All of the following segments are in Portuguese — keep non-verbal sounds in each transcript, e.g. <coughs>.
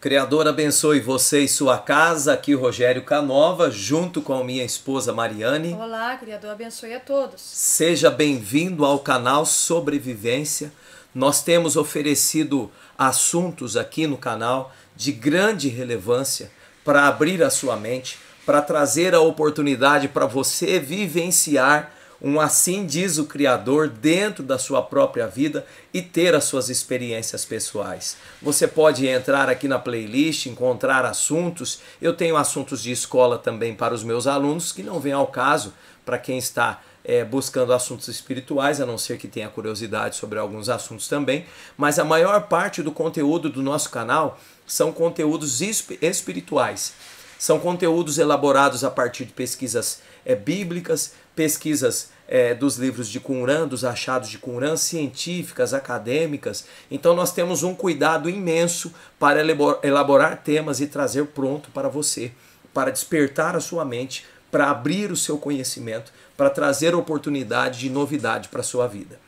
Criador abençoe você e sua casa. Aqui Rogério Canova, junto com a minha esposa Mariane. Olá, Criador abençoe a todos. Seja bem-vindo ao canal Sobrevivência. Nós temos oferecido assuntos aqui no canal de grande relevância para abrir a sua mente, para trazer a oportunidade para você vivenciar um assim diz o Criador dentro da sua própria vida e ter as suas experiências pessoais. Você pode entrar aqui na playlist, encontrar assuntos. Eu tenho assuntos de escola também para os meus alunos que não vem ao caso para quem está é, buscando assuntos espirituais, a não ser que tenha curiosidade sobre alguns assuntos também. Mas a maior parte do conteúdo do nosso canal são conteúdos espirituais. São conteúdos elaborados a partir de pesquisas é, bíblicas, pesquisas é, dos livros de Qumran, dos achados de Qumran, científicas, acadêmicas. Então nós temos um cuidado imenso para elaborar temas e trazer pronto para você, para despertar a sua mente, para abrir o seu conhecimento, para trazer oportunidade de novidade para a sua vida.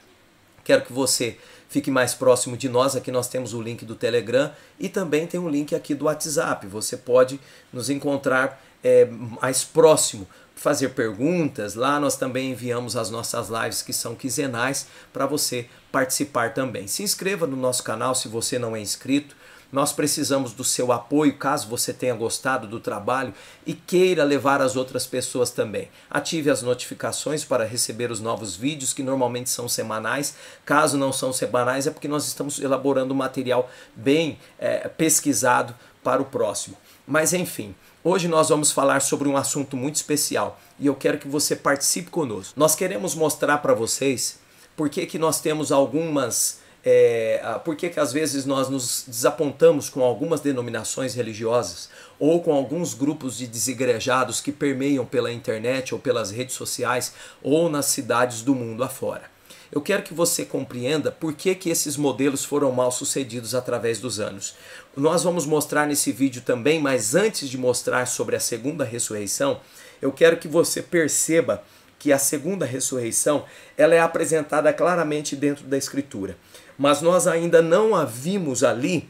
Quero que você fique mais próximo de nós. Aqui nós temos o link do Telegram e também tem um link aqui do WhatsApp. Você pode nos encontrar é, mais próximo fazer perguntas. Lá nós também enviamos as nossas lives que são quinzenais para você participar também. Se inscreva no nosso canal se você não é inscrito. Nós precisamos do seu apoio caso você tenha gostado do trabalho e queira levar as outras pessoas também. Ative as notificações para receber os novos vídeos que normalmente são semanais. Caso não são semanais é porque nós estamos elaborando material bem é, pesquisado para o próximo. Mas enfim, Hoje nós vamos falar sobre um assunto muito especial e eu quero que você participe conosco. Nós queremos mostrar para vocês por que, que nós temos algumas. É, por que, que às vezes nós nos desapontamos com algumas denominações religiosas ou com alguns grupos de desigrejados que permeiam pela internet ou pelas redes sociais ou nas cidades do mundo afora. Eu quero que você compreenda por que, que esses modelos foram mal sucedidos através dos anos. Nós vamos mostrar nesse vídeo também, mas antes de mostrar sobre a segunda ressurreição, eu quero que você perceba que a segunda ressurreição ela é apresentada claramente dentro da Escritura. Mas nós ainda não a vimos ali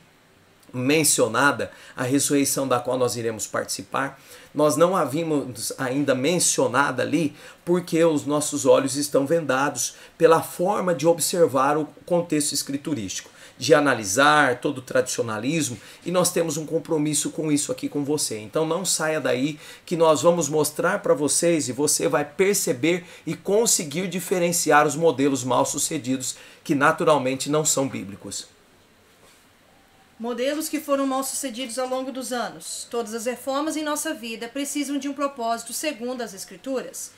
mencionada, a ressurreição da qual nós iremos participar, nós não a vimos ainda mencionada ali porque os nossos olhos estão vendados pela forma de observar o contexto escriturístico, de analisar todo o tradicionalismo e nós temos um compromisso com isso aqui com você. Então não saia daí que nós vamos mostrar para vocês e você vai perceber e conseguir diferenciar os modelos mal sucedidos que naturalmente não são bíblicos. Modelos que foram mal sucedidos ao longo dos anos. Todas as reformas em nossa vida precisam de um propósito segundo as Escrituras.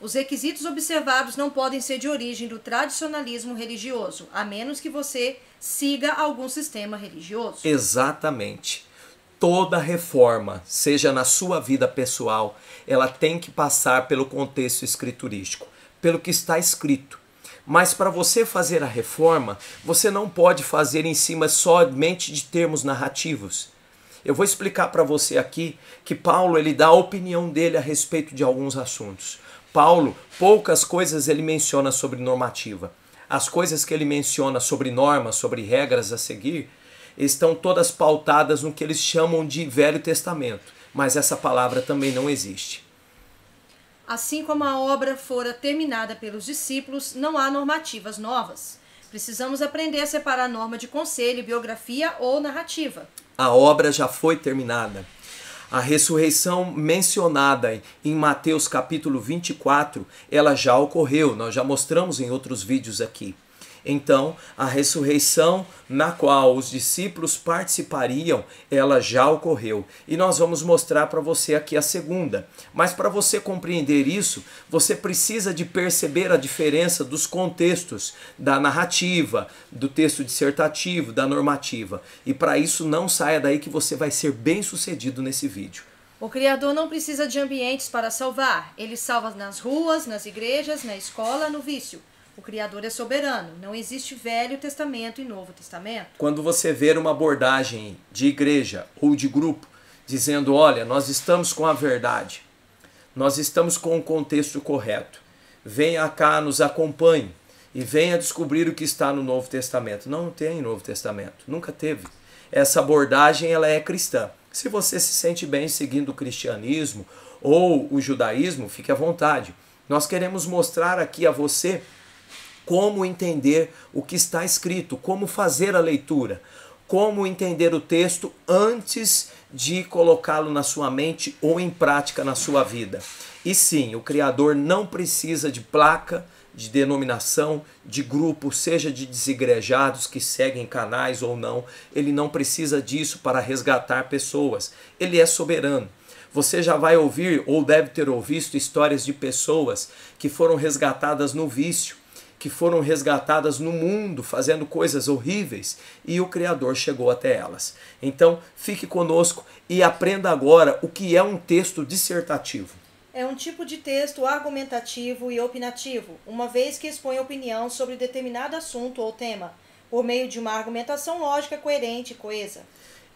Os requisitos observados não podem ser de origem do tradicionalismo religioso, a menos que você siga algum sistema religioso. Exatamente. Toda reforma, seja na sua vida pessoal, ela tem que passar pelo contexto escriturístico, pelo que está escrito. Mas para você fazer a reforma, você não pode fazer em cima somente de termos narrativos. Eu vou explicar para você aqui que Paulo ele dá a opinião dele a respeito de alguns assuntos. Paulo, poucas coisas ele menciona sobre normativa. As coisas que ele menciona sobre normas, sobre regras a seguir, estão todas pautadas no que eles chamam de Velho Testamento, mas essa palavra também não existe. Assim como a obra fora terminada pelos discípulos, não há normativas novas. Precisamos aprender a separar norma de conselho, biografia ou narrativa. A obra já foi terminada. A ressurreição mencionada em Mateus capítulo 24, ela já ocorreu, nós já mostramos em outros vídeos aqui. Então, a ressurreição na qual os discípulos participariam, ela já ocorreu. E nós vamos mostrar para você aqui a segunda. Mas para você compreender isso, você precisa de perceber a diferença dos contextos da narrativa, do texto dissertativo, da normativa. E para isso não saia daí que você vai ser bem sucedido nesse vídeo. O Criador não precisa de ambientes para salvar. Ele salva nas ruas, nas igrejas, na escola, no vício. O Criador é soberano. Não existe Velho Testamento e Novo Testamento. Quando você ver uma abordagem de igreja ou de grupo dizendo: olha, nós estamos com a verdade, nós estamos com o contexto correto, venha cá, nos acompanhe e venha descobrir o que está no Novo Testamento. Não tem Novo Testamento, nunca teve. essa abordagem ela é cristã. Se você se sente bem seguindo o cristianismo ou o judaísmo, fique à vontade. Nós queremos mostrar aqui a você como entender o que está escrito, como fazer a leitura, como entender o texto antes de colocá-lo na sua mente ou em prática na sua vida. E sim, o Criador não precisa de placa, de denominação, de grupo, seja de desigrejados que seguem canais ou não, ele não precisa disso para resgatar pessoas. Ele é soberano. Você já vai ouvir ou deve ter ouvido histórias de pessoas que foram resgatadas no vício, que foram resgatadas no mundo fazendo coisas horríveis e o Criador chegou até elas. Então, fique conosco e aprenda agora o que é um texto dissertativo é um tipo de texto argumentativo e opinativo, uma vez que expõe opinião sobre determinado assunto ou tema, por meio de uma argumentação lógica coerente e coesa.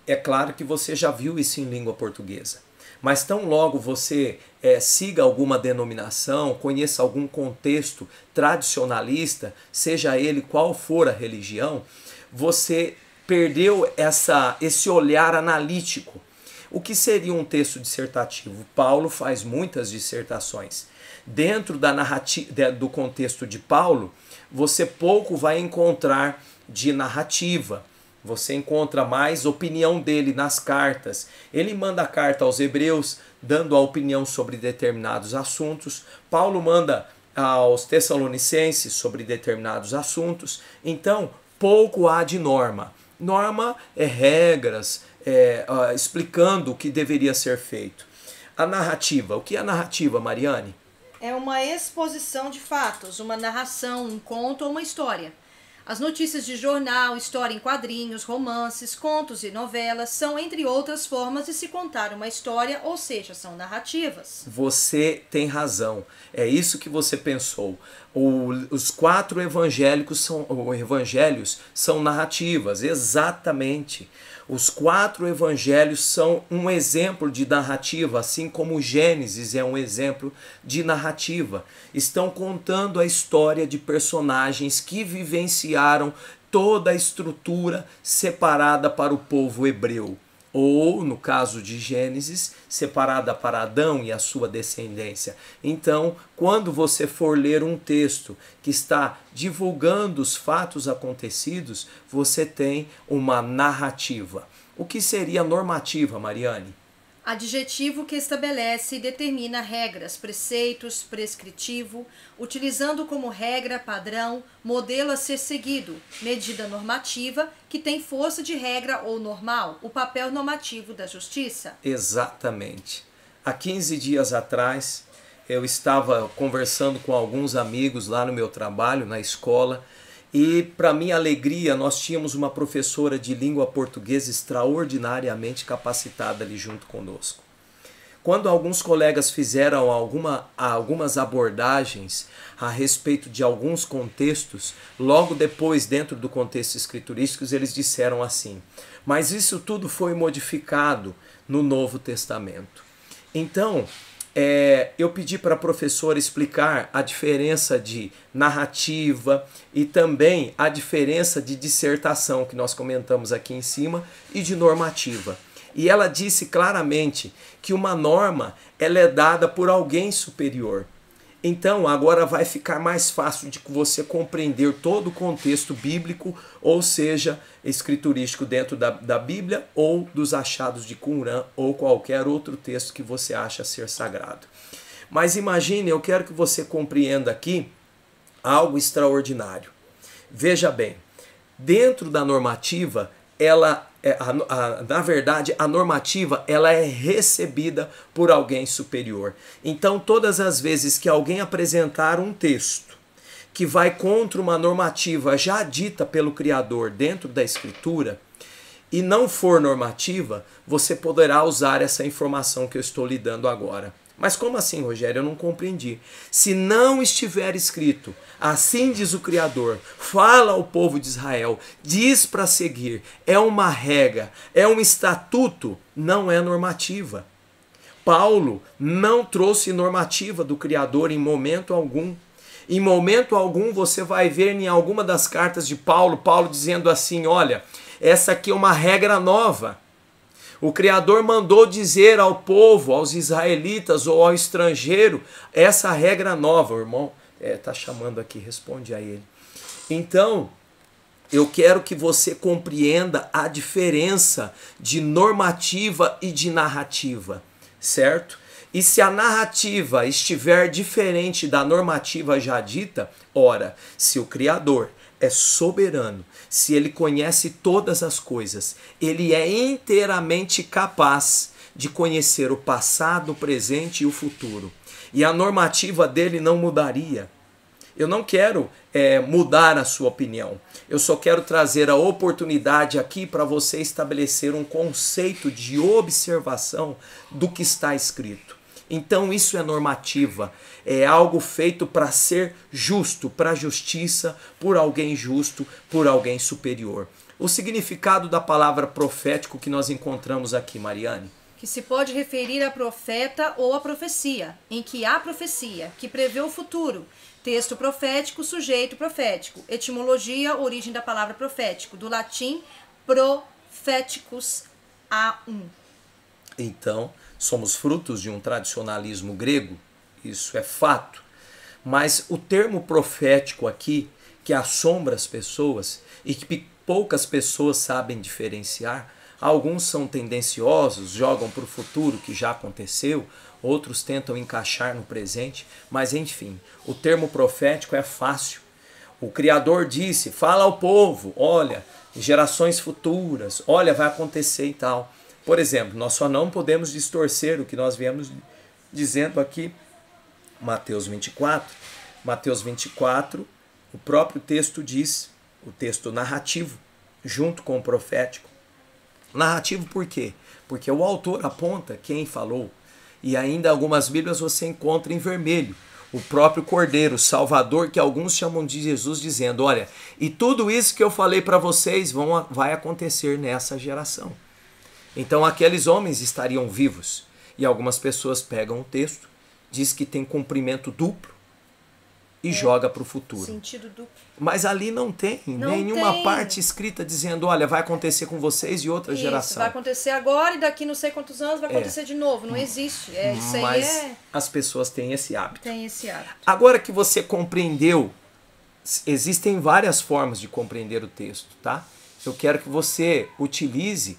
É claro que você já viu isso em língua portuguesa. Mas tão logo você é, siga alguma denominação, conheça algum contexto tradicionalista, seja ele qual for a religião, você perdeu essa, esse olhar analítico o que seria um texto dissertativo? Paulo faz muitas dissertações. Dentro da narrativa, do contexto de Paulo, você pouco vai encontrar de narrativa. Você encontra mais opinião dele nas cartas. Ele manda a carta aos Hebreus, dando a opinião sobre determinados assuntos. Paulo manda aos Tessalonicenses sobre determinados assuntos. Então, pouco há de norma. Norma é regras, é, uh, explicando o que deveria ser feito. A narrativa. O que é a narrativa, Mariane? É uma exposição de fatos, uma narração, um conto ou uma história. As notícias de jornal, história em quadrinhos, romances, contos e novelas são, entre outras formas de se contar uma história, ou seja, são narrativas. Você tem razão. É isso que você pensou. O, os quatro evangélicos são, evangelhos são narrativas, exatamente. Os quatro evangelhos são um exemplo de narrativa, assim como Gênesis é um exemplo de narrativa. Estão contando a história de personagens que vivenciaram toda a estrutura separada para o povo hebreu ou, no caso de Gênesis, separada para Adão e a sua descendência. Então, quando você for ler um texto que está divulgando os fatos acontecidos, você tem uma narrativa. O que seria normativa, Mariane? Adjetivo que estabelece e determina regras, preceitos, prescritivo, utilizando como regra, padrão, modelo a ser seguido, medida normativa que tem força de regra ou normal, o papel normativo da justiça. Exatamente. Há 15 dias atrás, eu estava conversando com alguns amigos lá no meu trabalho, na escola, e, para minha alegria, nós tínhamos uma professora de língua portuguesa extraordinariamente capacitada ali junto conosco. Quando alguns colegas fizeram alguma, algumas abordagens a respeito de alguns contextos, logo depois, dentro do contexto escriturístico, eles disseram assim: Mas isso tudo foi modificado no Novo Testamento. Então, é, eu pedi para a professora explicar a diferença de narrativa e também a diferença de dissertação que nós comentamos aqui em cima e de normativa. E ela disse claramente que uma norma ela é dada por alguém superior. Então, agora vai ficar mais fácil de você compreender todo o contexto bíblico, ou seja, escriturístico dentro da, da Bíblia ou dos achados de Qumran ou qualquer outro texto que você acha ser sagrado. Mas imagine, eu quero que você compreenda aqui algo extraordinário. Veja bem, dentro da normativa, ela é, a, a, na verdade, a normativa ela é recebida por alguém superior. Então, todas as vezes que alguém apresentar um texto que vai contra uma normativa já dita pelo Criador dentro da Escritura e não for normativa, você poderá usar essa informação que eu estou lhe dando agora. Mas como assim, Rogério? Eu não compreendi. Se não estiver escrito, assim diz o Criador, fala ao povo de Israel, diz para seguir, é uma regra, é um estatuto, não é normativa. Paulo não trouxe normativa do Criador em momento algum. Em momento algum você vai ver em alguma das cartas de Paulo, Paulo dizendo assim: olha, Essa aqui é uma regra nova. O Criador mandou dizer ao povo, aos israelitas ou ao estrangeiro, essa regra nova, o irmão está é, chamando aqui, responde a ele. Então, eu quero que você compreenda a diferença de normativa e de narrativa, certo? E se a narrativa estiver diferente da normativa já dita, ora, se o Criador é soberano, se ele conhece todas as coisas, ele é inteiramente capaz de conhecer o passado, o presente e o futuro. E a normativa dele não mudaria. Eu não quero é, mudar a sua opinião. Eu só quero trazer a oportunidade aqui para você estabelecer um conceito de observação do que está escrito. Então isso é normativa, é algo feito para ser justo, para justiça, por alguém justo, por alguém superior. O significado da palavra profético que nós encontramos aqui, Mariane? Que se pode referir a profeta ou a profecia, em que há profecia, que prevê o futuro. Texto profético, sujeito profético. Etimologia, origem da palavra profético, do latim profeticus a um. Então, somos frutos de um tradicionalismo grego, isso é fato. Mas o termo profético aqui, que assombra as pessoas e que poucas pessoas sabem diferenciar, alguns são tendenciosos, jogam para o futuro que já aconteceu, outros tentam encaixar no presente, mas enfim, o termo profético é fácil. O Criador disse: fala ao povo, olha, gerações futuras, olha, vai acontecer e tal. Por exemplo, nós só não podemos distorcer o que nós viemos dizendo aqui, Mateus 24. Mateus 24, o próprio texto diz, o texto narrativo, junto com o profético. Narrativo por quê? Porque o autor aponta quem falou. E ainda algumas Bíblias você encontra em vermelho o próprio Cordeiro, Salvador, que alguns chamam de Jesus, dizendo: Olha, e tudo isso que eu falei para vocês vão, vai acontecer nessa geração. Então aqueles homens estariam vivos. E algumas pessoas pegam o texto, diz que tem cumprimento duplo e é, joga para o futuro. Sentido duplo. Mas ali não tem não nenhuma tem. parte escrita dizendo, olha, vai acontecer com vocês e outra isso, geração. Vai acontecer agora e daqui não sei quantos anos vai é. acontecer de novo. Não existe. É, isso Mas aí é... as pessoas têm esse hábito. Tem esse hábito. Agora que você compreendeu, existem várias formas de compreender o texto, tá? Eu quero que você utilize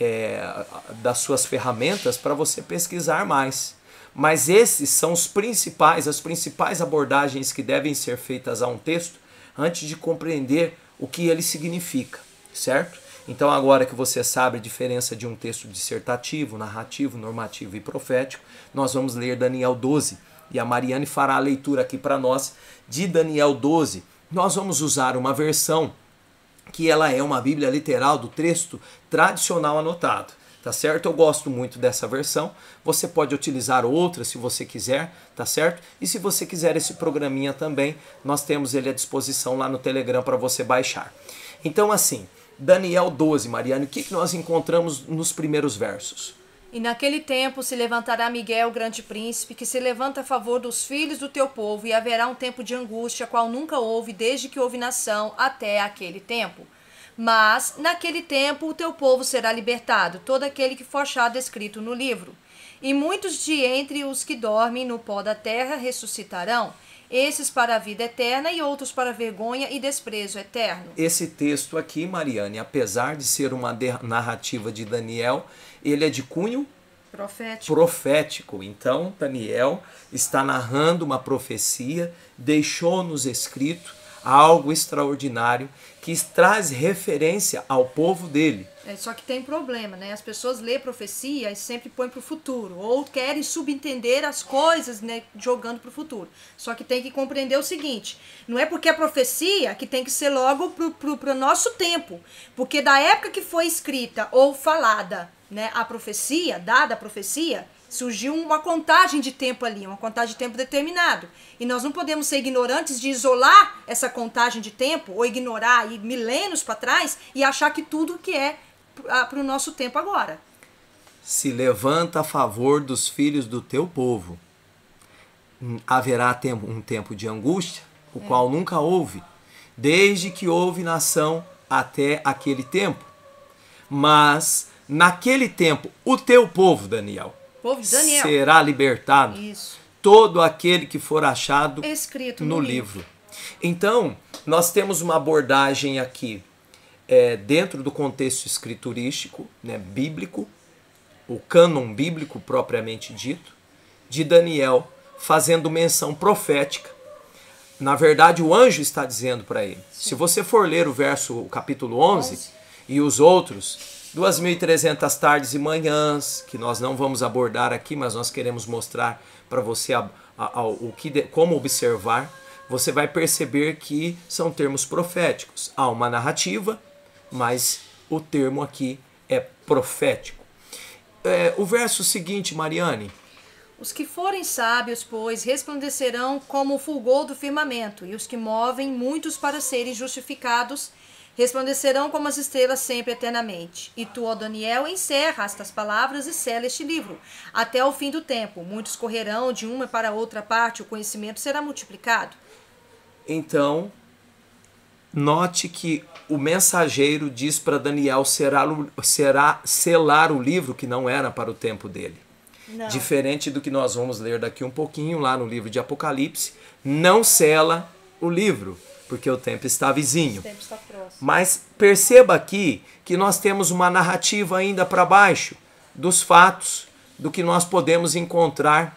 é, das suas ferramentas para você pesquisar mais. Mas esses são os principais, as principais abordagens que devem ser feitas a um texto antes de compreender o que ele significa, certo? Então, agora que você sabe a diferença de um texto dissertativo, narrativo, normativo e profético, nós vamos ler Daniel 12. E a Mariane fará a leitura aqui para nós de Daniel 12. Nós vamos usar uma versão que ela é uma Bíblia literal do texto tradicional anotado. Tá certo? Eu gosto muito dessa versão. Você pode utilizar outra se você quiser, tá certo? E se você quiser esse programinha também, nós temos ele à disposição lá no Telegram para você baixar. Então, assim, Daniel 12, Mariane, o que, que nós encontramos nos primeiros versos? E naquele tempo se levantará Miguel, grande príncipe, que se levanta a favor dos filhos do teu povo, e haverá um tempo de angústia, qual nunca houve desde que houve nação até aquele tempo. Mas naquele tempo o teu povo será libertado, todo aquele que for achado escrito no livro. E muitos de entre os que dormem no pó da terra ressuscitarão, esses para a vida eterna e outros para vergonha e desprezo eterno. Esse texto aqui, Mariane, apesar de ser uma narrativa de Daniel, ele é de cunho profético. profético. Então, Daniel está narrando uma profecia, deixou-nos escrito algo extraordinário que traz referência ao povo dele. É, só que tem problema, né? As pessoas lêem profecia e sempre põem para o futuro, ou querem subentender as coisas, né, jogando para o futuro. Só que tem que compreender o seguinte: não é porque a profecia que tem que ser logo para o nosso tempo, porque da época que foi escrita ou falada, né, a profecia, dada a profecia, surgiu uma contagem de tempo ali, uma contagem de tempo determinado. E nós não podemos ser ignorantes de isolar essa contagem de tempo ou ignorar aí milênios para trás e achar que tudo que é para o nosso tempo agora. Se levanta a favor dos filhos do teu povo. Hum, haverá tempo, um tempo de angústia, o é. qual nunca houve, desde que houve nação até aquele tempo. Mas naquele tempo, o teu povo, Daniel, Povo de Daniel. será libertado. Isso. Todo aquele que for achado Escrito no no livro. Então, nós temos uma abordagem aqui é, dentro do contexto escriturístico, né, bíblico, o cânon bíblico propriamente dito, de Daniel fazendo menção profética. Na verdade, o anjo está dizendo para ele. Se você for ler o verso, o capítulo 11 11. e os outros, 2.300 tardes e manhãs, que nós não vamos abordar aqui, mas nós queremos mostrar para você a- a- a- o que de- como observar, você vai perceber que são termos proféticos. Há uma narrativa, mas o termo aqui é profético. É, o verso seguinte, Mariane, Os que forem sábios, pois, resplandecerão como o fulgor do firmamento, e os que movem muitos para serem justificados, resplandecerão como as estrelas sempre eternamente. E tu, ó Daniel, encerra estas palavras e sela este livro, até o fim do tempo. Muitos correrão de uma para outra parte, o conhecimento será multiplicado. Então, note que o mensageiro diz para Daniel será, será selar o livro que não era para o tempo dele. Não. Diferente do que nós vamos ler daqui um pouquinho lá no livro de Apocalipse, não sela o livro, porque o tempo está vizinho. O tempo está próximo. Mas perceba aqui que nós temos uma narrativa ainda para baixo dos fatos, do que nós podemos encontrar.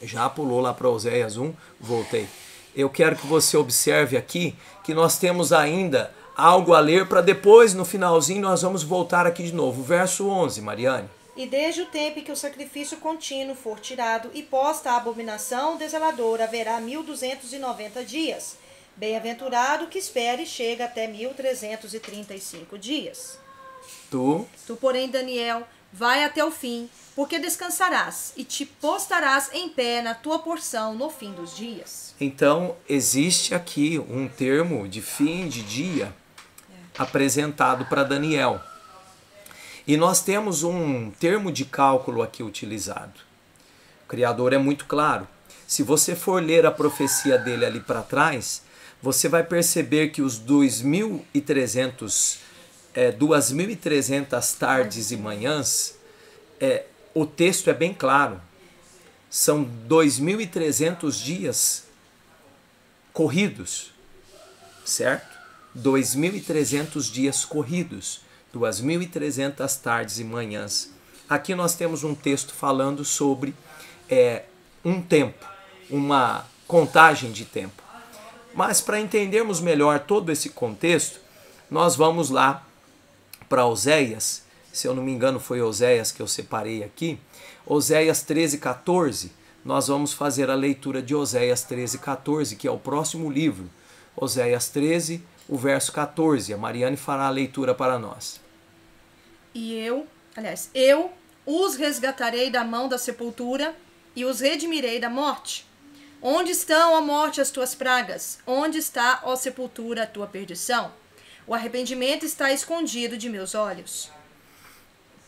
Já pulou lá para Oséias 1, voltei. Eu quero que você observe aqui que nós temos ainda algo a ler para depois, no finalzinho, nós vamos voltar aqui de novo. Verso 11, Mariane. E desde o tempo em que o sacrifício contínuo for tirado e posta a abominação desoladora, haverá mil duzentos e noventa dias. Bem-aventurado que espere e chega até mil trezentos e trinta e cinco dias. Tu, Tu, porém, Daniel, vai até o fim, porque descansarás e te postarás em pé na tua porção no fim dos dias. Então, existe aqui um termo de fim de dia apresentado para Daniel. E nós temos um termo de cálculo aqui utilizado. O Criador é muito claro. Se você for ler a profecia dele ali para trás, você vai perceber que os 2.300 é, 2.300 tardes e manhãs, é, o texto é bem claro. São 2.300 dias corridos, certo? 2.300 dias corridos, 2.300 tardes e manhãs. Aqui nós temos um texto falando sobre é, um tempo, uma contagem de tempo. Mas para entendermos melhor todo esse contexto, nós vamos lá para Oséias, se eu não me engano foi Oséias que eu separei aqui, Oséias 13, 14, nós vamos fazer a leitura de Oséias 13, 14, que é o próximo livro. Oséias 13, o verso 14. A Mariane fará a leitura para nós. E eu, aliás, eu os resgatarei da mão da sepultura e os redimirei da morte. Onde estão, ó morte, as tuas pragas? Onde está, ó sepultura, a tua perdição? O arrependimento está escondido de meus olhos.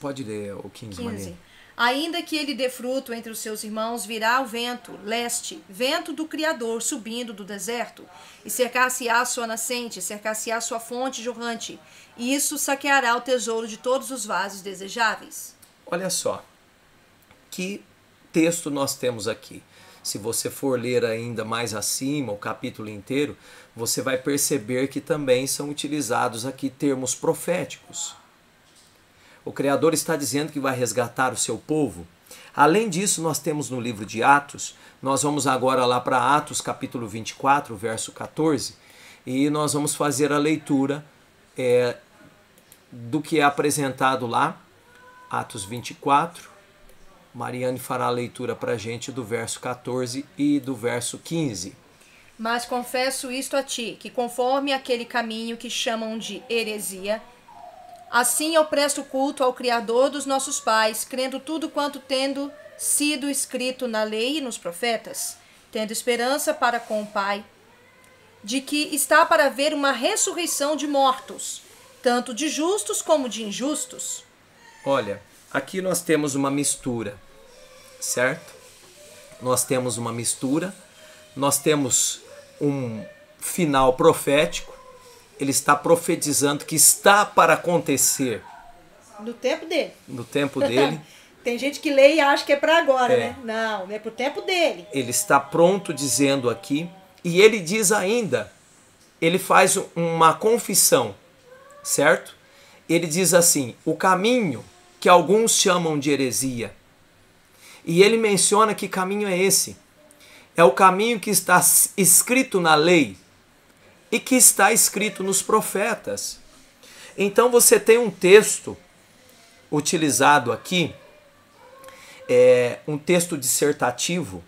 Pode ler o 15, 15. Mariane. Ainda que ele dê fruto entre os seus irmãos, virá o vento, leste, vento do Criador, subindo do deserto, e cercar-se-á sua nascente, cercar-se-á sua fonte jorrante, e isso saqueará o tesouro de todos os vasos desejáveis. Olha só, que texto nós temos aqui. Se você for ler ainda mais acima, o capítulo inteiro, você vai perceber que também são utilizados aqui termos proféticos. O Criador está dizendo que vai resgatar o seu povo. Além disso, nós temos no livro de Atos, nós vamos agora lá para Atos capítulo 24, verso 14, e nós vamos fazer a leitura é, do que é apresentado lá, Atos 24. Mariane fará a leitura para a gente do verso 14 e do verso 15. Mas confesso isto a ti, que conforme aquele caminho que chamam de heresia, assim eu presto culto ao Criador dos nossos pais, crendo tudo quanto tendo sido escrito na lei e nos profetas, tendo esperança para com o Pai, de que está para haver uma ressurreição de mortos, tanto de justos como de injustos. Olha, aqui nós temos uma mistura, certo? Nós temos uma mistura, nós temos um final profético, ele está profetizando que está para acontecer No tempo dele. No tempo dele. <laughs> Tem gente que lê e acha que é para agora, É. né? Não, é pro tempo dele. ele está pronto dizendo aqui, e ele diz ainda, ele faz uma confissão, certo? Ele diz assim: o caminho que alguns chamam de heresia. E ele menciona que caminho é esse? É o caminho que está escrito na lei e que está escrito nos profetas. Então você tem um texto utilizado aqui, é um texto dissertativo,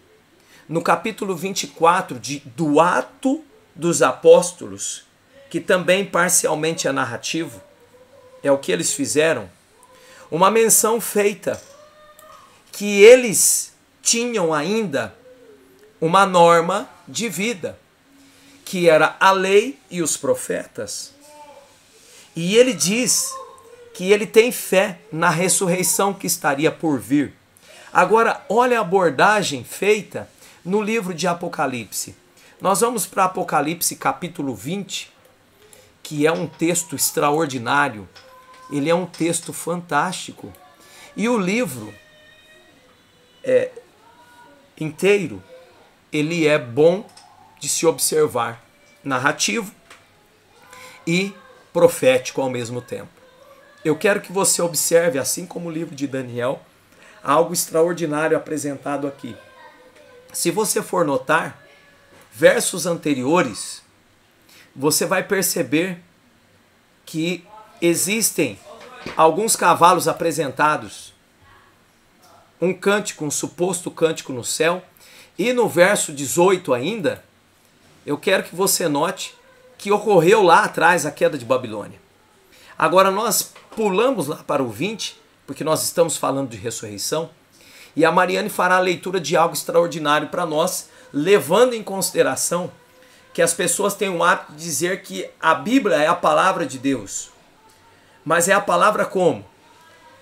no capítulo 24 de, do Ato dos Apóstolos, que também parcialmente é narrativo, é o que eles fizeram, uma menção feita que eles tinham ainda uma norma de vida, que era a lei e os profetas. E ele diz que ele tem fé na ressurreição que estaria por vir. Agora, olha a abordagem feita no livro de Apocalipse. Nós vamos para Apocalipse capítulo 20, que é um texto extraordinário. Ele é um texto fantástico. E o livro é inteiro, ele é bom de se observar, narrativo e profético ao mesmo tempo. Eu quero que você observe, assim como o livro de Daniel, algo extraordinário apresentado aqui. Se você for notar, versos anteriores, você vai perceber que existem alguns cavalos apresentados, um cântico, um suposto cântico no céu, e no verso 18 ainda, eu quero que você note que ocorreu lá atrás a queda de Babilônia. Agora nós pulamos lá para o 20, porque nós estamos falando de ressurreição, e a Mariane fará a leitura de algo extraordinário para nós, levando em consideração que as pessoas têm o hábito de dizer que a Bíblia é a palavra de Deus. Mas é a palavra como?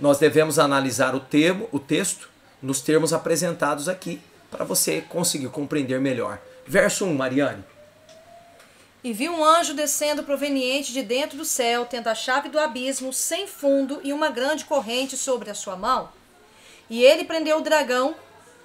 Nós devemos analisar o termo, o texto, nos termos apresentados aqui, para você conseguir compreender melhor. Verso 1, Mariane. E vi um anjo descendo proveniente de dentro do céu, tendo a chave do abismo, sem fundo e uma grande corrente sobre a sua mão. E ele prendeu o dragão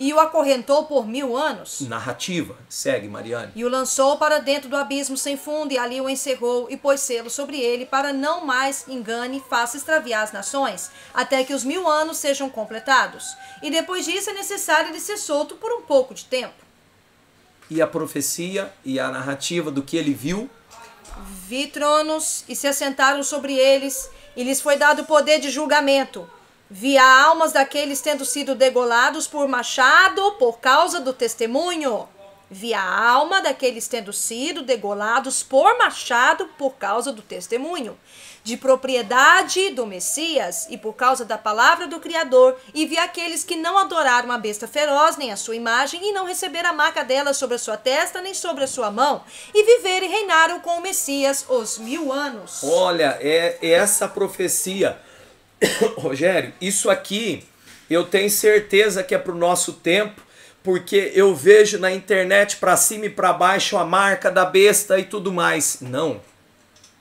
e o acorrentou por mil anos. Narrativa. Segue, Mariane. E o lançou para dentro do abismo sem fundo, e ali o encerrou e pôs selo sobre ele, para não mais engane e faça extraviar as nações, até que os mil anos sejam completados. E depois disso é necessário ele ser solto por um pouco de tempo. E a profecia e a narrativa do que ele viu. Vi tronos e se assentaram sobre eles, e lhes foi dado poder de julgamento. Vi a almas daqueles tendo sido degolados por machado por causa do testemunho. Vi a alma daqueles tendo sido degolados por machado por causa do testemunho, de propriedade do Messias e por causa da palavra do Criador. E vi aqueles que não adoraram a besta feroz, nem a sua imagem, e não receberam a marca dela sobre a sua testa, nem sobre a sua mão, e viveram e reinaram com o Messias os mil anos. Olha, é essa profecia. <coughs> Rogério, isso aqui eu tenho certeza que é para o nosso tempo, porque eu vejo na internet para cima e para baixo a marca da besta e tudo mais. Não,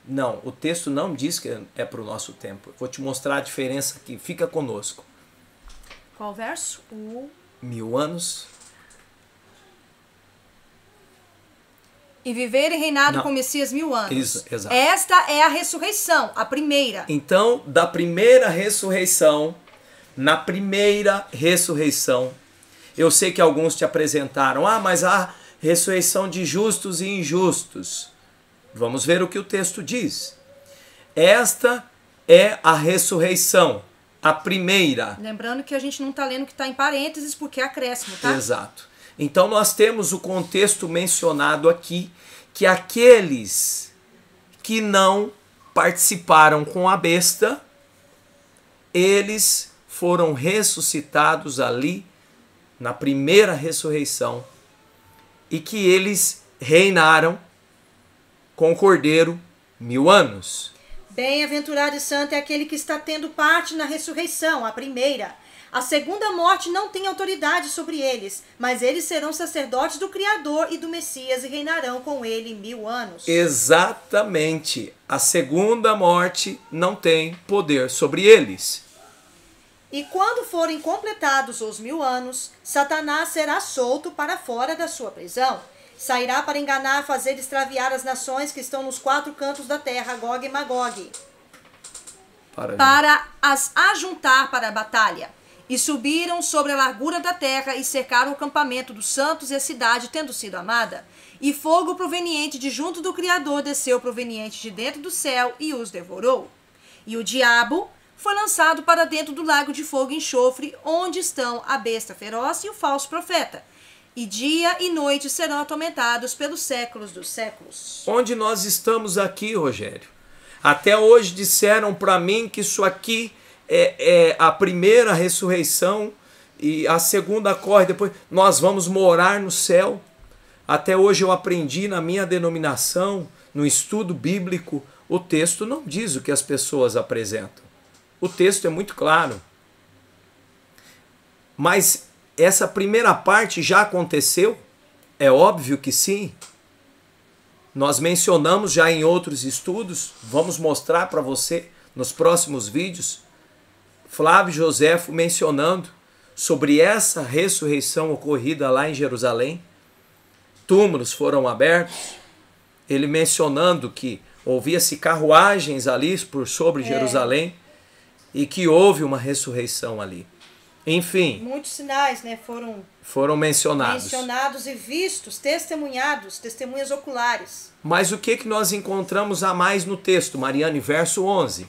não, o texto não diz que é para o nosso tempo. Eu vou te mostrar a diferença aqui. Fica conosco. Qual verso? O... Mil anos. E viver e reinado Não. com o Messias mil anos. Isso, exato. Esta é a ressurreição, a primeira. Então, da primeira ressurreição, na primeira ressurreição, eu sei que alguns te apresentaram, ah, mas a ressurreição de justos e injustos. Vamos ver o que o texto diz. Esta é a ressurreição, a primeira. Lembrando que a gente não está lendo que está em parênteses porque é acréscimo, tá? Exato. Então nós temos o contexto mencionado aqui que aqueles que não participaram com a besta, eles foram ressuscitados ali na primeira ressurreição e que eles reinaram com o cordeiro mil anos. Bem-aventurado e santo é aquele que está tendo parte na ressurreição, a primeira. A segunda morte não tem autoridade sobre eles, mas eles serão sacerdotes do Criador e do Messias e reinarão com ele mil anos. Exatamente. A segunda morte não tem poder sobre eles. E quando forem completados os mil anos, Satanás será solto para fora da sua prisão. Sairá para enganar, fazer extraviar as nações que estão nos quatro cantos da terra, Gog e Magog, Para, para as ajuntar para a batalha. E subiram sobre a largura da terra e cercaram o campamento dos santos e a cidade, tendo sido amada. E fogo proveniente de junto do Criador desceu proveniente de dentro do céu e os devorou. E o diabo foi lançado para dentro do lago de fogo e enxofre, onde estão a besta feroz e o falso profeta. E dia e noite serão atormentados pelos séculos dos séculos. Onde nós estamos aqui, Rogério? Até hoje disseram para mim que isso aqui é, é a primeira ressurreição e a segunda corre depois. Nós vamos morar no céu. Até hoje eu aprendi na minha denominação, no estudo bíblico, o texto não diz o que as pessoas apresentam. O texto é muito claro. Mas essa primeira parte já aconteceu? É óbvio que sim. Nós mencionamos já em outros estudos, vamos mostrar para você nos próximos vídeos, Flávio Joséfo mencionando sobre essa ressurreição ocorrida lá em Jerusalém. Túmulos foram abertos, ele mencionando que ouvia-se carruagens ali por sobre É. Jerusalém e que houve uma ressurreição ali. Enfim, Muitos sinais né, foram foram mencionados. mencionados e vistos, testemunhados, testemunhas oculares. Mas o que que nós encontramos a mais no texto, Mariane, verso 11?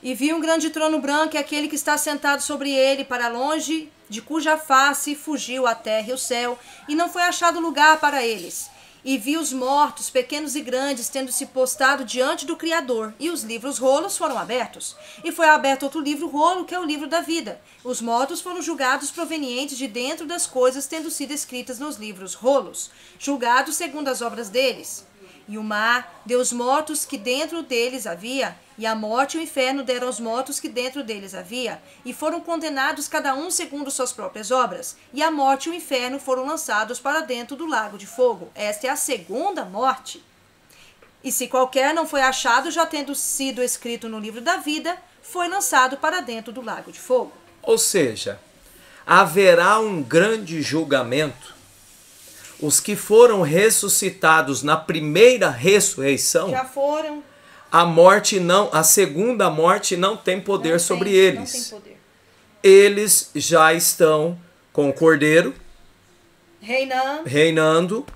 E vi um grande trono branco e aquele que está sentado sobre ele, para longe de cuja face fugiu a terra e o céu, e não foi achado lugar para eles. E vi os mortos, pequenos e grandes, tendo se postado diante do Criador, e os livros rolos foram abertos. E foi aberto outro livro rolo, que é o livro da vida. Os mortos foram julgados provenientes de dentro das coisas, tendo sido escritas nos livros rolos, julgados segundo as obras deles. E o mar deu os mortos que dentro deles havia, e a morte e o inferno deram os mortos que dentro deles havia, e foram condenados cada um segundo suas próprias obras. E a morte e o inferno foram lançados para dentro do lago de fogo. Esta é a segunda morte. E se qualquer não foi achado, já tendo sido escrito no livro da vida, foi lançado para dentro do lago de fogo. Ou seja, haverá um grande julgamento. Os que foram ressuscitados na primeira ressurreição, Já foram. a morte não, a segunda morte não tem poder não sobre tem- eles. Não tem poder. Eles já estão com o cordeiro Reinando. reinando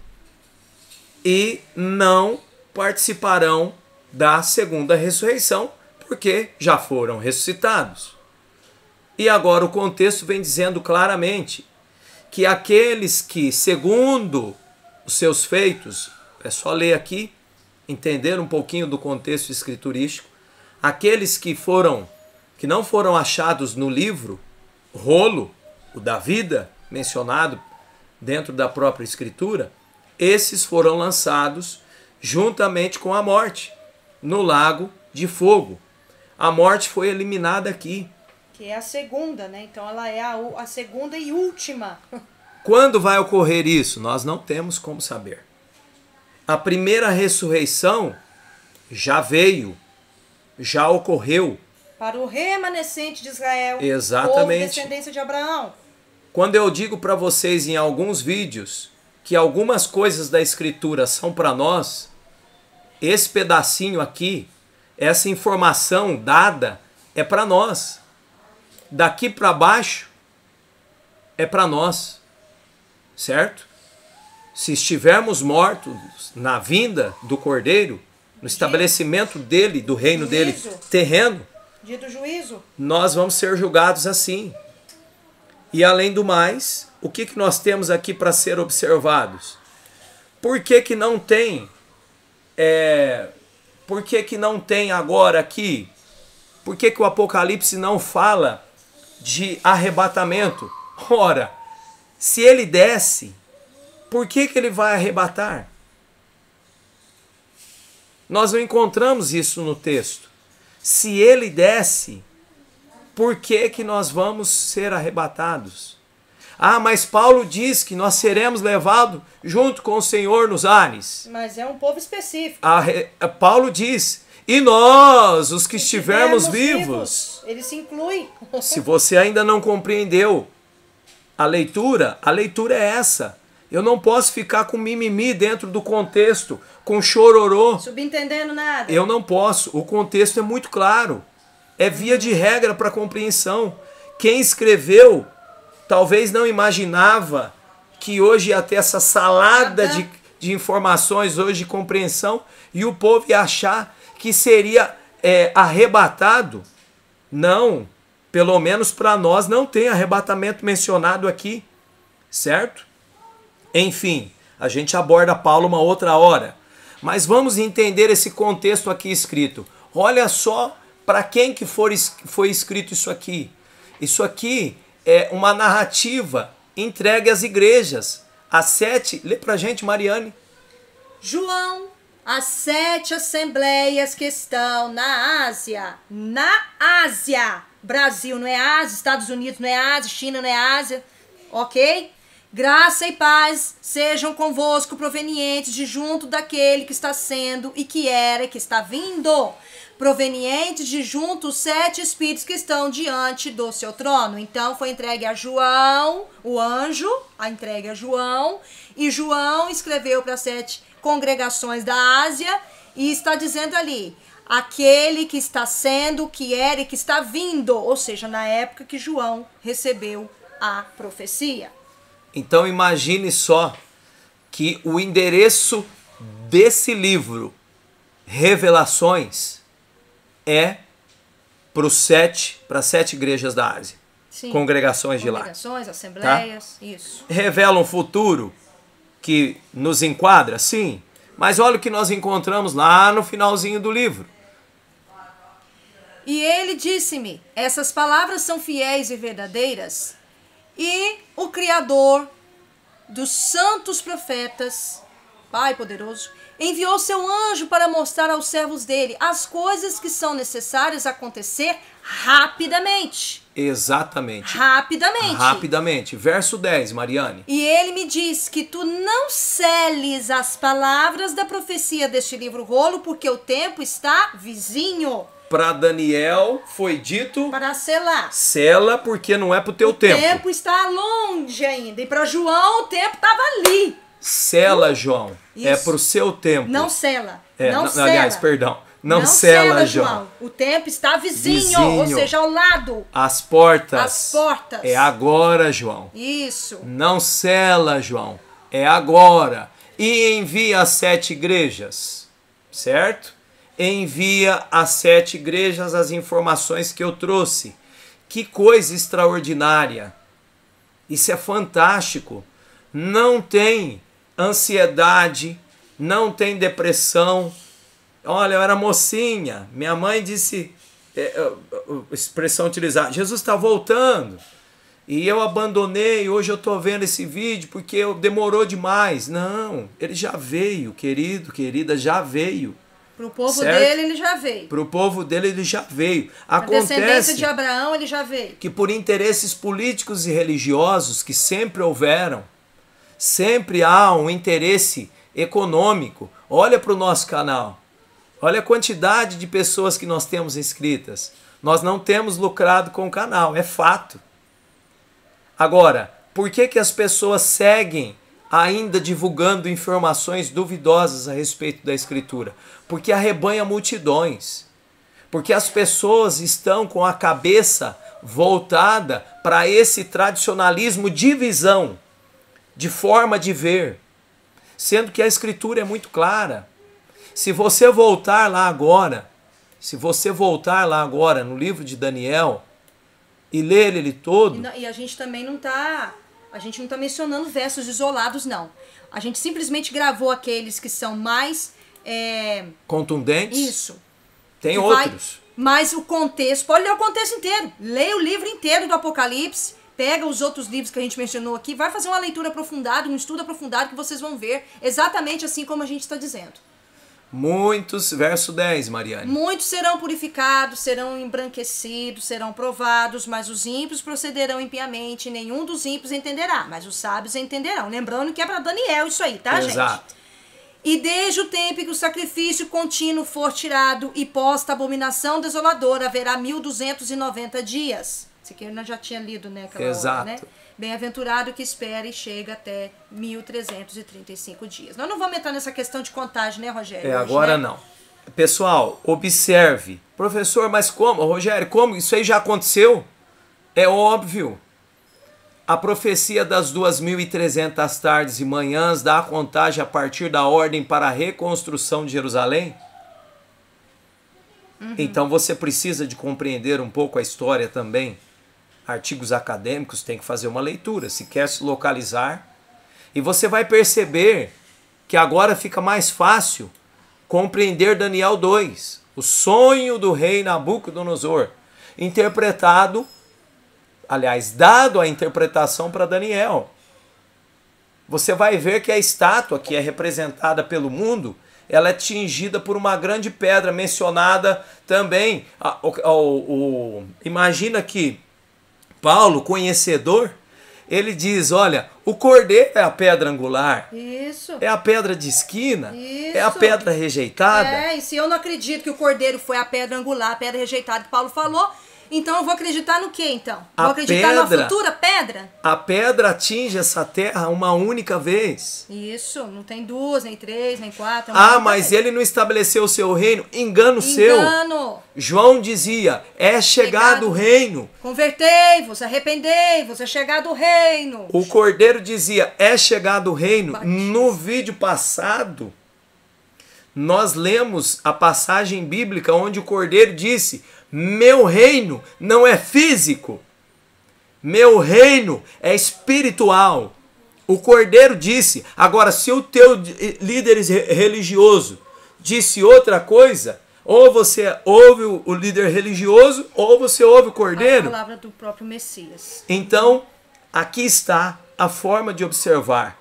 e não participarão da segunda ressurreição, porque já foram ressuscitados. E agora o contexto vem dizendo claramente que aqueles que, segundo os seus feitos, é só ler aqui, entender um pouquinho do contexto escriturístico, aqueles que foram que não foram achados no livro rolo, o da vida mencionado dentro da própria escritura, esses foram lançados juntamente com a morte no lago de fogo. A morte foi eliminada aqui. Que é a segunda, né? Então ela é a, a segunda e última. <laughs> Quando vai ocorrer isso? Nós não temos como saber. A primeira ressurreição já veio, já ocorreu. Para o remanescente de Israel. Exatamente. Descendência de Abraão. Quando eu digo para vocês em alguns vídeos que algumas coisas da escritura são para nós, esse pedacinho aqui, essa informação dada é para nós. Daqui para baixo é para nós. Certo? Se estivermos mortos na vinda do Cordeiro, no estabelecimento dele, do reino dele terreno, Dia do juízo. nós vamos ser julgados assim. E além do mais, o que, que nós temos aqui para ser observados? Por que, que não tem? É, por que, que não tem agora aqui? Por que, que o Apocalipse não fala de arrebatamento? Ora, se ele desce, por que, que ele vai arrebatar? Nós não encontramos isso no texto. Se ele desce, por que, que nós vamos ser arrebatados? Ah, mas Paulo diz que nós seremos levados junto com o Senhor nos ares. Mas é um povo específico. A, Paulo diz, e nós, os que estivermos Estivermos vivos. Ele se inclui. <laughs> Se você ainda não compreendeu a leitura, a leitura é essa. Eu não posso ficar com mimimi dentro do contexto, com chororô. Subentendendo nada. Eu não posso. O contexto é muito claro. É via de regra para compreensão. Quem escreveu talvez não imaginava que hoje ia ter essa salada de, de informações hoje de compreensão e o povo ia achar que seria é, arrebatado. Não, pelo menos para nós não tem arrebatamento mencionado aqui, certo? Enfim, a gente aborda Paulo uma outra hora. Mas vamos entender esse contexto aqui escrito. Olha só para quem que for, foi escrito isso aqui. Isso aqui é uma narrativa entregue às igrejas. As sete. Lê pra gente, Mariane. João, as sete assembleias que estão na Ásia. Na Ásia. Brasil não é Ásia, Estados Unidos não é Ásia, China não é Ásia. Ok? Graça e paz sejam convosco provenientes de junto daquele que está sendo e que era e que está vindo. Provenientes de junto os sete espíritos que estão diante do seu trono. Então foi entregue a João, o anjo, a entregue a João, e João escreveu para sete congregações da Ásia e está dizendo ali: aquele que está sendo, que era e que está vindo, ou seja, na época que João recebeu a profecia. Então imagine só que o endereço desse livro, Revelações, é para sete, para sete igrejas da Ásia, Sim. congregações de lá. Congregações, assembleias, isso. Revela um futuro que nos enquadra, sim, mas olha o que nós encontramos lá no finalzinho do livro. E ele disse-me: Essas palavras são fiéis e verdadeiras, e o Criador dos santos profetas, Pai poderoso, enviou seu anjo para mostrar aos servos dele as coisas que são necessárias acontecer rapidamente. Exatamente. Rapidamente. Rapidamente. Verso 10, Mariane. E ele me diz que tu não celes as palavras da profecia deste livro rolo, porque o tempo está vizinho Para Daniel foi dito: para selar. sela porque não é pro teu O tempo. tempo está longe ainda. E para João, o tempo estava ali. Sela, João. É Isso. pro seu tempo. Não cela. É, não cela. aliás, perdão. Não, Não cela, João. O tempo está vizinho, Vizinho. ou seja, ao lado. As portas. As portas. É agora, João. Isso. Não cela, João. É agora. E envia as sete igrejas. Certo? Envia às sete igrejas as informações que eu trouxe. Que coisa extraordinária. Isso é fantástico. Não tem ansiedade, não tem depressão. Olha, eu era mocinha. Minha mãe disse, é, é, é, expressão utilizada, Jesus está voltando. E eu abandonei, hoje eu estou vendo esse vídeo porque eu- demorou demais. Não, ele já veio, querido, querida, já veio. Para o povo Certo. dele, ele já veio. Para o povo dele, ele já veio. A descendência Acontece de Abraão, ele já veio. que por interesses políticos e religiosos que sempre houveram, sempre há um interesse econômico. Olha para o nosso canal. Olha a quantidade de pessoas que nós temos inscritas. Nós não temos lucrado com o canal, é fato. Agora, por que, que as pessoas seguem ainda divulgando informações duvidosas a respeito da Escritura? Porque arrebanha multidões. Porque as pessoas estão com a cabeça voltada para esse tradicionalismo de visão, de forma de ver. Sendo que a Escritura é muito clara. Se você voltar lá agora, se você voltar lá agora no livro de Daniel e ler ele E, todo, não- e a gente também não tá. A gente não tá mencionando versos isolados, não. A gente simplesmente gravou aqueles que são mais. é, contundentes, isso. tem que vai- outros. mas o contexto, pode ler o contexto inteiro. Leia o livro inteiro do Apocalipse, pega os outros livros que a gente mencionou aqui, vai fazer uma leitura aprofundada, um estudo aprofundado que vocês vão ver exatamente assim como a gente está dizendo. Muitos, verso 10, Mariane. Muitos serão purificados, serão embranquecidos, serão provados, mas os ímpios procederão impiamente, nenhum dos ímpios entenderá, mas os sábios entenderão. Lembrando que é para Daniel isso aí, tá, gente? Exato. E desde o tempo em que o sacrifício contínuo for tirado e posta a abominação desoladora, haverá 1290 dias. Isso aqui eu já tinha lido, né? Exato. Hora, né? Bem-aventurado que espera e chega até 1335 dias. Nós não vamos entrar nessa questão de contagem, né, Rogério? É, Hoje, agora né? não. Pessoal, observe. Professor, mas como? Rogério, como? Isso aí já aconteceu? É óbvio. A profecia das 2.300 tardes e manhãs dá a contagem a partir da ordem para a reconstrução de Jerusalém? Então você precisa de compreender um pouco a história também. Artigos acadêmicos tem que fazer uma leitura, se quer se localizar. E você vai perceber que agora fica mais fácil compreender Daniel 2, o sonho do rei Nabucodonosor, interpretado, aliás, dado a interpretação para Daniel. Você vai ver que a estátua que é representada pelo mundo, ela é tingida por uma grande pedra mencionada também. a- o- o- o- imagina que Paulo, conhecedor, ele diz: olha, o cordeiro é a pedra angular, Isso. é a pedra de esquina, é a Isso. pedra rejeitada. É, e se eu não acredito que o cordeiro foi a pedra angular, a pedra rejeitada que Paulo falou, então eu vou acreditar no que então? A vou acreditar na pedra. futura pedra? A pedra atinge essa terra uma única vez. Isso, não tem duas, nem três, nem quatro. é Ah, mas vez. ele não estabeleceu o seu reino. Engano seu. Engano. João dizia: é chegado o reino. Convertei-vos, arrependei-vos, é chegado o reino. O cordeiro dizia: é chegado o reino. No vídeo passado, nós lemos a passagem bíblica onde o cordeiro disse: Meu reino não é físico, meu reino é espiritual. O cordeiro disse: Agora, se o teu líder re- religioso disse outra coisa, ou você ouve o líder religioso, ou você ouve o A cordeiro. palavra do próprio Messias. Então, aqui está a forma de observar.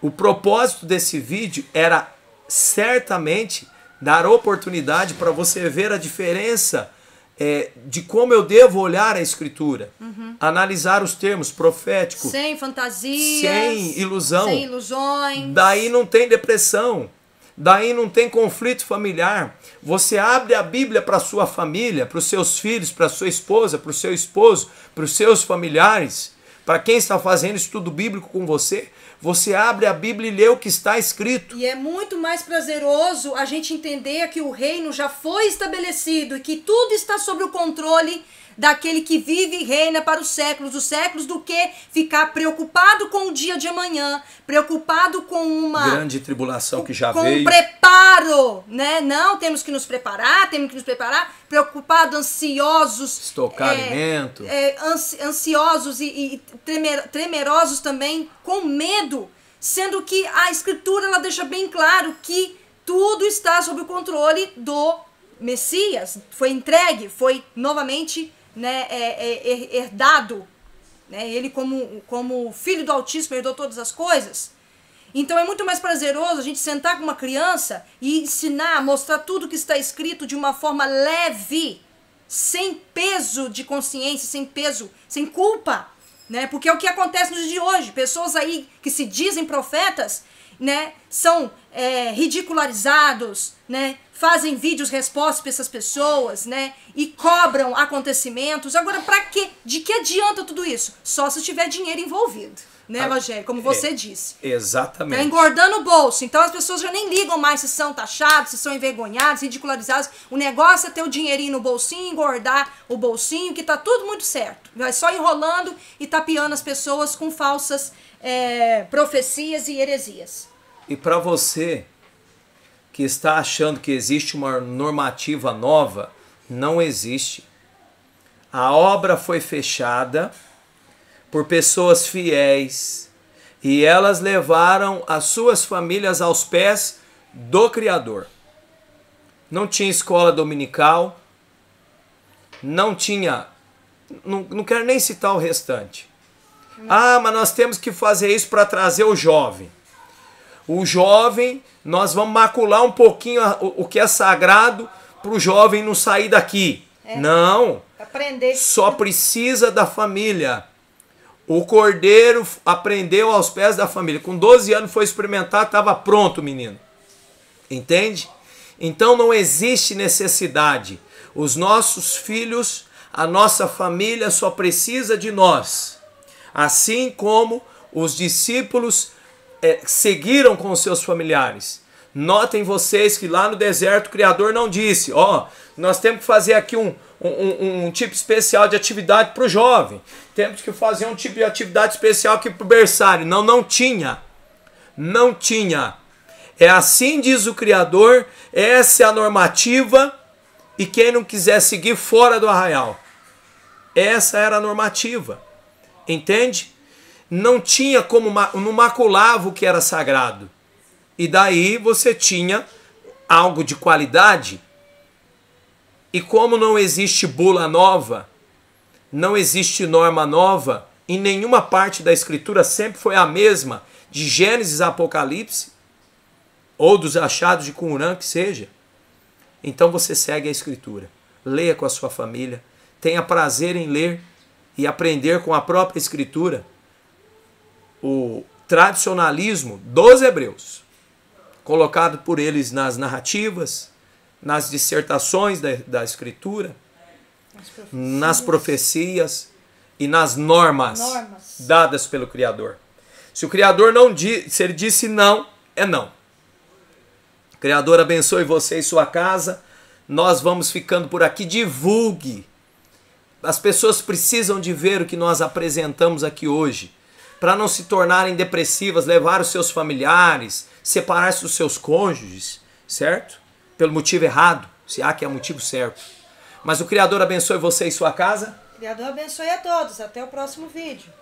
O propósito desse vídeo era certamente dar oportunidade para você ver a diferença é, de como eu devo olhar a Escritura, analisar os termos profético. Sem fantasias. Sem ilusão. Sem ilusões. Daí não tem depressão. Daí não tem conflito familiar. Você abre a Bíblia para sua família, para os seus filhos, para sua esposa, para o seu esposo, para os seus familiares, para quem está fazendo estudo bíblico com você. Você abre a Bíblia e lê o que está escrito. E é muito mais prazeroso a gente entender que o reino já foi estabelecido e que tudo está sob o controle daquele que vive e reina para os séculos dos séculos do que ficar preocupado com o dia de amanhã, preocupado com uma Grande tribulação que já com veio. um preparo, né? Não temos que nos preparar, temos que nos preparar, preocupados, ansiosos, Estocar é, alimento. é, ansi- ansiosos e, e tremer- tremerosos também, com medo, sendo que a escritura ela deixa bem claro que tudo está sob o controle do Messias, foi entregue, foi novamente né, é, é, her- herdado, né? Ele como como filho do Altíssimo herdou todas as coisas. Então é muito mais prazeroso a gente sentar com uma criança e ensinar, mostrar tudo que está escrito de uma forma leve, sem peso de consciência, sem peso, sem culpa, né? Porque é o que acontece nos dias de hoje. Pessoas aí que se dizem profetas, né, são é, ridicularizados, né? Fazem vídeos respostas para essas pessoas, né? E cobram acontecimentos. Agora, para quê? De que adianta tudo isso? Só se tiver dinheiro envolvido, né, Ah, Rogério? Como você é. disse. Tá Exatamente. engordando o bolso. Então as pessoas já nem ligam mais se são taxados, se são envergonhados, ridicularizados. O negócio é ter o dinheirinho no bolsinho, engordar o bolsinho, que tá tudo muito certo. Vai só enrolando e tapeando as pessoas com falsas é, profecias e heresias. E para você que está achando que existe uma normativa nova, não existe. A obra foi fechada por pessoas fiéis e elas levaram as suas famílias aos pés do Criador. Não tinha escola dominical, não tinha. Não, não quero nem citar o restante. Ah, mas nós temos que fazer isso para trazer o jovem. O jovem, nós vamos macular um pouquinho o, que é sagrado para o jovem não sair daqui. É. Não. Aprender. Só precisa da família. O cordeiro aprendeu aos pés da família. Com 12 anos foi experimentar, estava pronto o menino. Entende? Então não existe necessidade. Os nossos filhos, a nossa família só precisa de nós. Assim como os discípulos é, seguiram com os seus familiares. Notem vocês que lá no deserto o Criador não disse: Ó, oh, nós temos que fazer aqui um, um, um tipo especial de atividade para o jovem. Temos que fazer um tipo de atividade especial aqui para o berçário. Não, não tinha. Não tinha. É assim diz o Criador, essa é a normativa, e quem não quiser seguir fora do arraial. Essa era a normativa. Entende? Não tinha como, não maculava o que era sagrado. E daí você tinha algo de qualidade. E como não existe bula nova, não existe norma nova, em nenhuma parte da escritura sempre foi a mesma, de Gênesis a Apocalipse, ou dos achados de Qumran, que seja. Então você segue a escritura. Leia com a sua família, tenha prazer em ler e aprender com a própria escritura o tradicionalismo dos hebreus colocado por eles nas narrativas, nas dissertações da, da Escritura, profecias. nas profecias e nas normas, normas, dadas pelo Criador. Se o Criador não disse, se ele disse não, é não. Criador abençoe você e sua casa. Nós vamos ficando por aqui. Divulgue. As pessoas precisam de ver o que nós apresentamos aqui hoje para não se tornarem depressivas, levar os seus familiares, separar-se dos seus cônjuges, certo? Pelo motivo errado, se há que é motivo certo. Mas o Criador abençoe você e sua casa. O Criador abençoe a todos. Até o próximo vídeo.